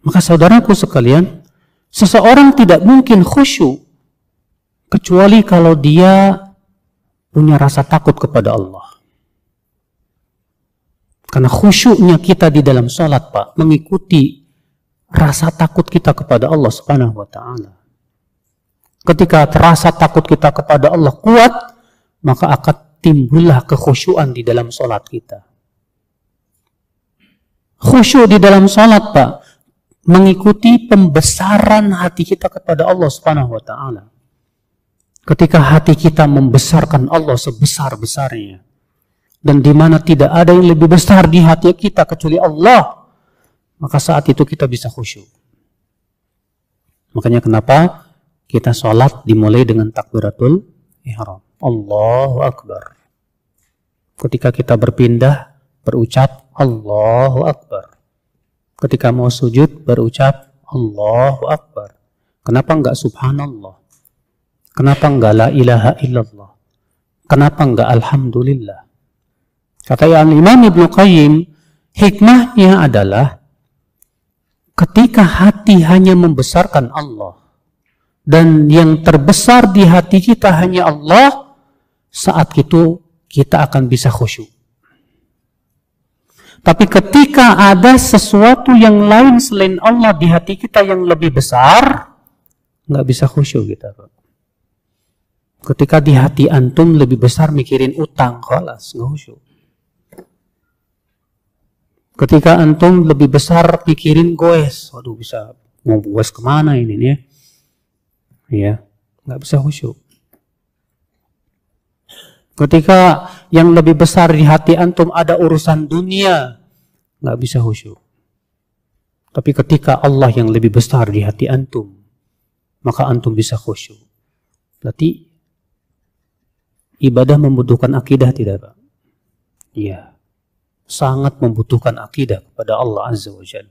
Maka saudaraku sekalian, seseorang tidak mungkin khusyuk kecuali kalau dia punya rasa takut kepada Allah. Karena khusyuknya kita di dalam sholat, Pak, mengikuti rasa takut kita kepada Allah Subhanahu wa taala. Ketika rasa takut kita kepada Allah kuat, maka akan timbullah kekhusyuan di dalam sholat kita. Khusyuk di dalam sholat, Pak, mengikuti pembesaran hati kita kepada Allah Subhanahu wa taala. Ketika hati kita membesarkan Allah sebesar-besarnya dan di mana tidak ada yang lebih besar di hati kita kecuali Allah, maka saat itu kita bisa khusyuk. Makanya kenapa kita sholat dimulai dengan takbiratul ihram. Allahu Akbar. Ketika kita berpindah, berucap Allahu Akbar. Ketika mau sujud, berucap Allahu Akbar. Kenapa enggak subhanallah? Kenapa enggak la ilaha illallah? Kenapa enggak alhamdulillah? Kata yang Imam Ibn Qayyim, hikmahnya adalah ketika hati hanya membesarkan Allah dan yang terbesar di hati kita hanya Allah, saat itu kita akan bisa khusyuk. Tapi ketika ada sesuatu yang lain selain Allah di hati kita yang lebih besar, nggak bisa khusyuk kita. Ketika di hati antum lebih besar mikirin utang, kelas nggak khusyuk. Ketika antum lebih besar pikirin goes, waduh bisa mau goes ke mana ini nih? Ya, nggak bisa khusyuk. Ketika yang lebih besar di hati antum ada urusan dunia, nggak bisa khusyuk. Tapi ketika Allah yang lebih besar di hati antum, maka antum bisa khusyuk. Berarti ibadah membutuhkan akidah tidak Pak? Iya sangat membutuhkan akidah kepada Allah Azza wa Jalla.